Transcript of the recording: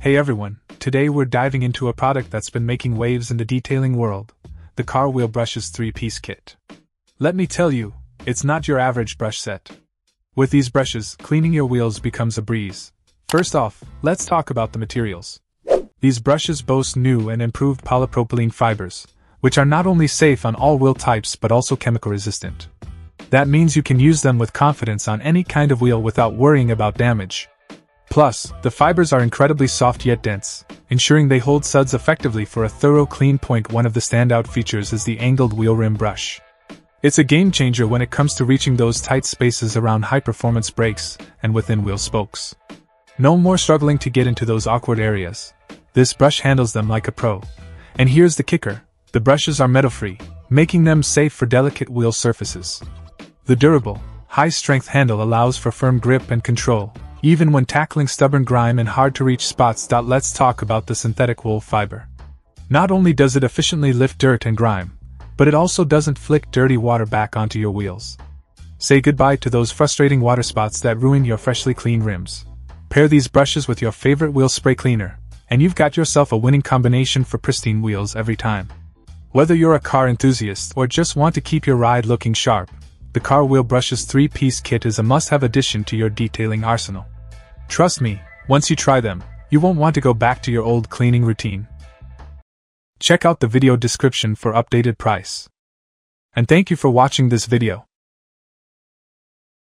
Hey everyone, today we're diving into a product that's been making waves in the detailing world the Car Wheel Brushes 3 piece kit. Let me tell you, it's not your average brush set. With these brushes, cleaning your wheels becomes a breeze. First off, let's talk about the materials. These brushes boast new and improved polypropylene fibers, which are not only safe on all wheel types but also chemical resistant. That means you can use them with confidence on any kind of wheel without worrying about damage. Plus, the fibers are incredibly soft yet dense, ensuring they hold suds effectively for a thorough clean point. One of the standout features is the angled wheel rim brush. It's a game changer when it comes to reaching those tight spaces around high performance brakes and within wheel spokes. No more struggling to get into those awkward areas. This brush handles them like a pro. And here's the kicker the brushes are metal free, making them safe for delicate wheel surfaces. The durable, high strength handle allows for firm grip and control, even when tackling stubborn grime and hard to reach spots. Let's talk about the synthetic wool fiber. Not only does it efficiently lift dirt and grime, but it also doesn't flick dirty water back onto your wheels. Say goodbye to those frustrating water spots that ruin your freshly clean rims. Pair these brushes with your favorite wheel spray cleaner, and you've got yourself a winning combination for pristine wheels every time. Whether you're a car enthusiast or just want to keep your ride looking sharp, the Car Wheel Brushes 3 piece kit is a must have addition to your detailing arsenal. Trust me, once you try them, you won't want to go back to your old cleaning routine. Check out the video description for updated price. And thank you for watching this video.